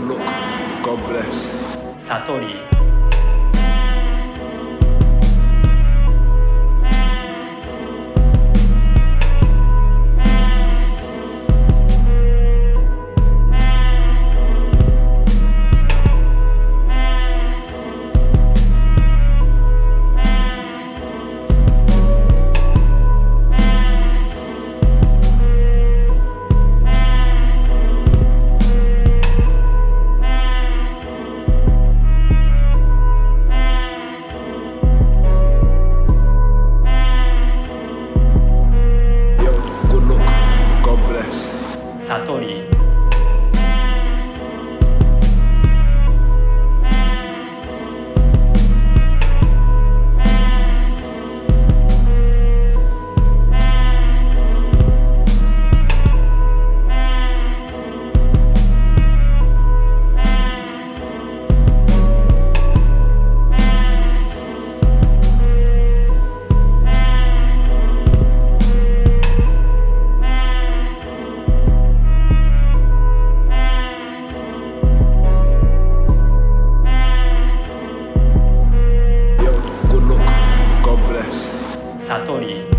good luck. God bless. Satori. 悟り。悟り。